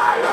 fire!